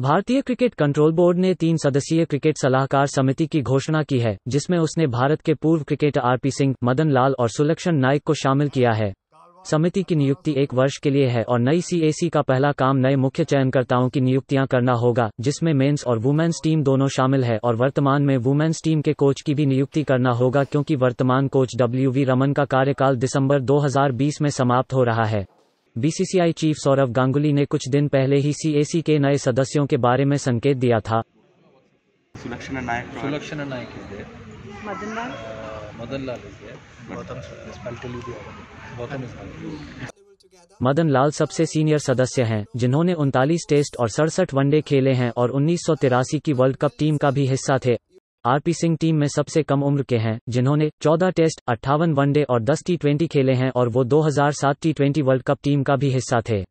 भारतीय cricket control board ने तीन सदस्यीय क्रिकेट सलाहकार समिति की घोषणा की है, जिसमें उसने भारत के पूर्व क्रिकेटर आरपी सिंह, मदन लाल और सुलक्षण नायक को शामिल किया है। समिति की नियुक्ति एक वर्ष के लिए है और नई सीएसी का पहला काम नए मुख्य चयनकर्ताओं की नियुक्तियाँ करना होगा, जिसमें मेंस और वुमेन्स टीम दोनों शामिल है और वर्तमान में वुमेन्स टीम के कोच की भी नियुक्ति करना होगा क्योंकि वर्तमान कोच डब्ल्यू वी रमन का कार्यकाल दिसंबर 2020 में समाप्त हो रहा है। बीसीसीआई चीफ सौरव गांगुली ने कुछ दिन पहले ही सीएसी के नए सदस्यों के बारे में संकेत दिया था। the other. Gautam is not. Madan Lal सबसे सीनियर सदस्य हैं जिन्होंने उनतालीस टेस्ट और सड़सठ वनडे खेले हैं और उन्नीस सौ तिरासी की वर्ल्ड कप टीम का भी हिस्सा थे। आरपी सिंह टीम में सबसे कम उम्र के हैं, जिन्होंने 14 टेस्ट, अट्ठावन वनडे और 10 टी ट्वेंटी खेले हैं और वो 2007 T twenty world cup team का भी हिस्सा थे।